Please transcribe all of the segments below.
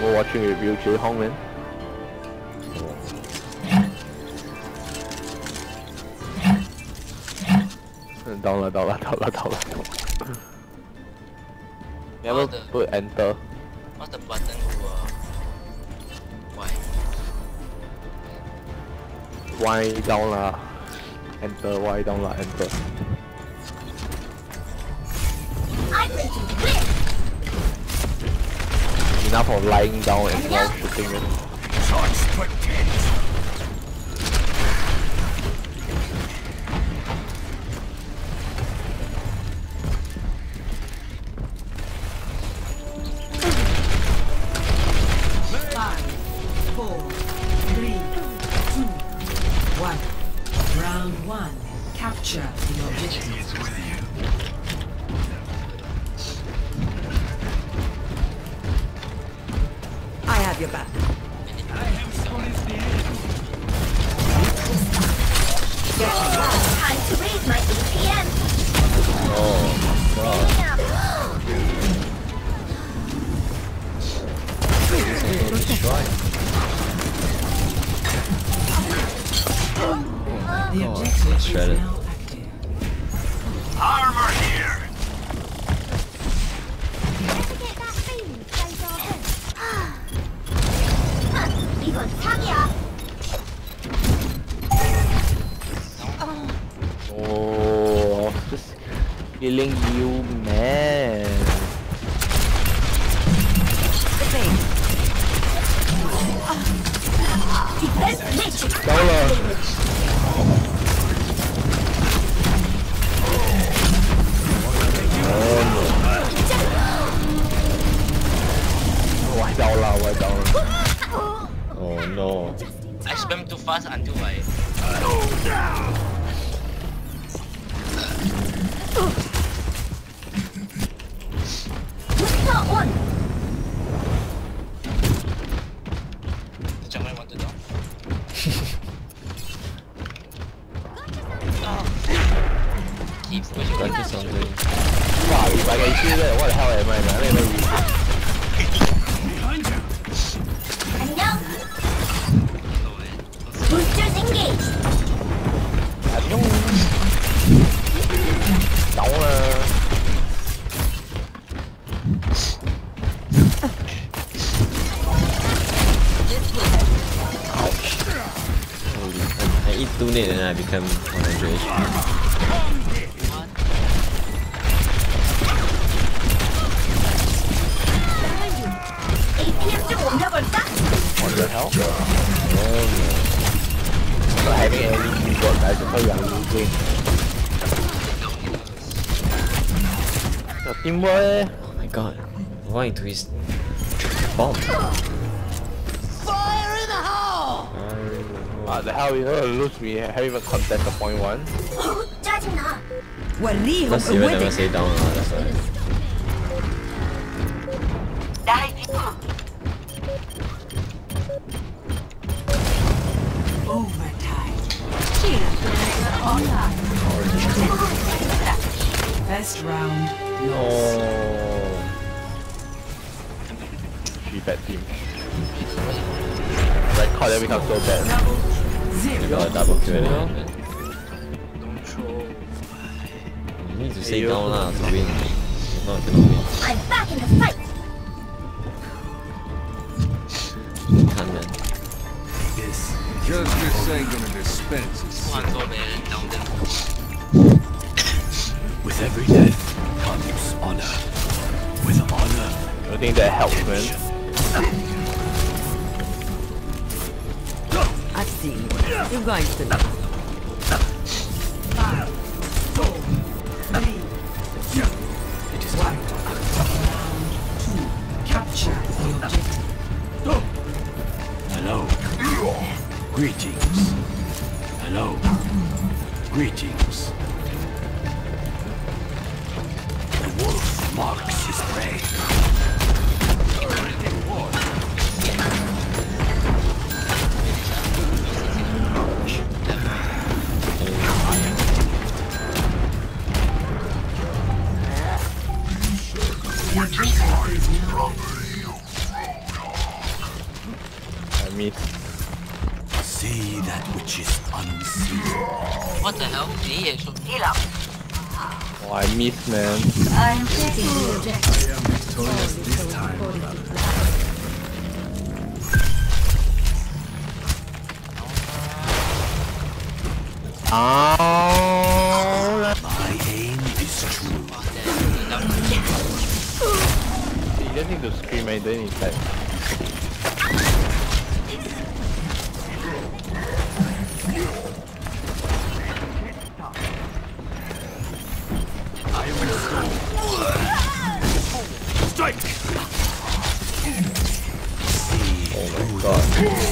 We're watching a review to Hongren. Down la, down la, down la, down la. Never the, put enter. What's the button to Why Y? Down la. Enter, Why down la, enter. I'm ready. Enough of lying down and now shooting it. I have your back. Time to raise my APM. Oh god. The objective is now active. Oh, I was just killing you, man. Defense matrix. Dollar. Oh no. Why dollar? Why dollar? Oh no. I spam too fast until I Booster on. the jungle want to know. Oh. Keep pushing. Try to something. Wow, if I can see that, what the hell am I, man? I don't even I become 100 HP. What the hell? Oh. You got guys. You are losing. Oh my god. Why do his bomb? Fire in the hole! What the hell? You know, lose me. Have you even contested point one. 我厉害，我 never say down ah, Best round. No. Three bad team. Like, how that become so bad? You Zero. got a double kill. Eh? Don't throw. You need to say Hey, yo. down lah to win. If not, cannot win. I'm back in the fight. Justice ain't gonna dispense its One throw there, down there. With every death comes honor. With honor, I don't think that helps, man. I've seen you. You're going to love. What the hell? Heal up. Oh, I missed, man. I'm taking the objective. I am victorious this time, Oh, my aim is true. You don't need to scream, I don't need that. god.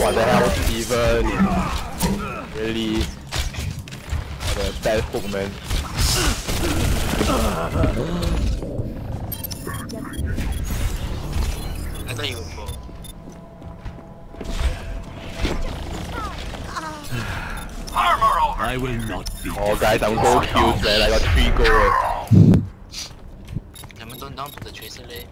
What the hell Steven? Really? What a bad hook, man. I thought you were fall. Armor over! I will not be. Oh guys, I'm gold kills man, I got 3 gold. Haven't don't dump the tracer lane.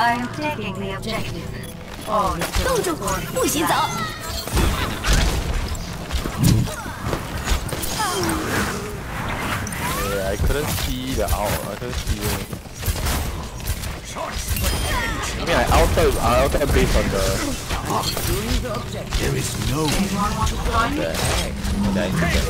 I'm taking the objective. Oh, 冻住，不许走！ Yeah, I couldn't see the owl. I couldn't see it. I mean, I outside, I outside based on the. There is no What the heck? What the heck?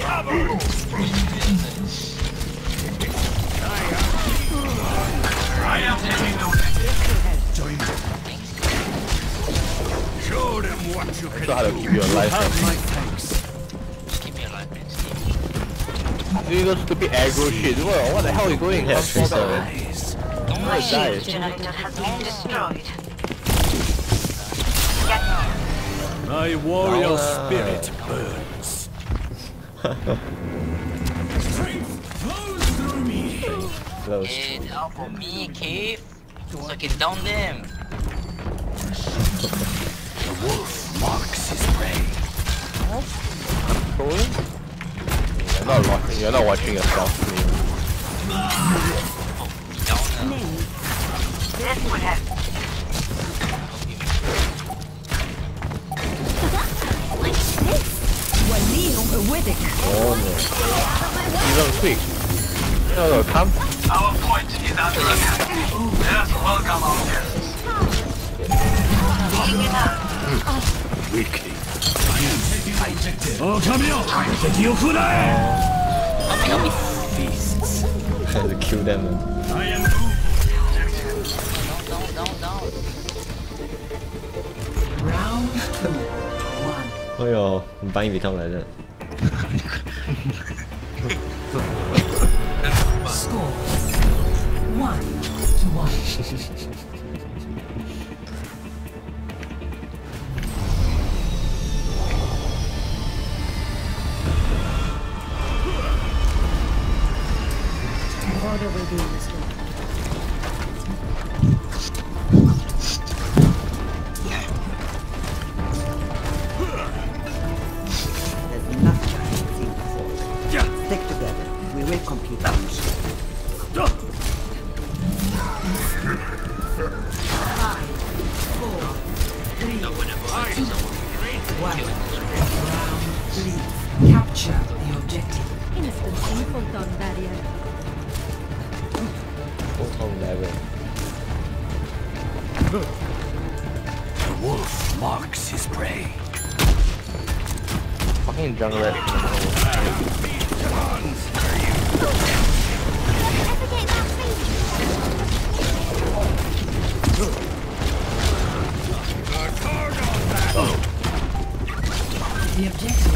show them what you I know how to keep you alive. man. my thanks. Keep me alive, man. Steve. Doing those stupid aggro shit. What, what the hell are you doing? Yeah, Come sure, fall down, sorry. man. Eyes. Don't Nice worry. guys. Generator has been destroyed. My warrior Ah. spirit burns. Strength flows through me. Close. Get out for me, cave. So I can down them. The wolf marks his prey. Trolling? You're not watching. You're not watching yourself. Play. Down them. This would have Oh no. Even quick. No, Oh, come. Our point is under attack. Let us welcome our guests. Weakly. Oh, come here! Feasts. I had to kill them. I am Don't, don't, don't. Round. One. Oh, yo, I'm buying become like that. Ha, ha, ha, ha. 普通 level。The wolf marks his prey. Fucking jungler. The objective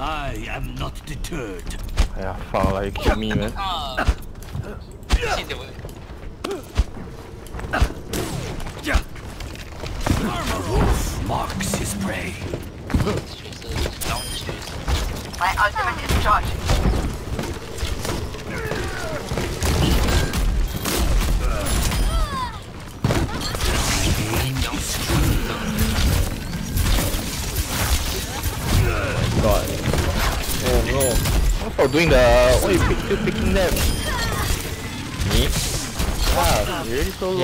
I am not deterred. Yeah, fuck, like, kill me, man. Wolf marks his prey. My ultimate is charged. Doing the. Why you pick, picking them? Me? Ah, you really so low.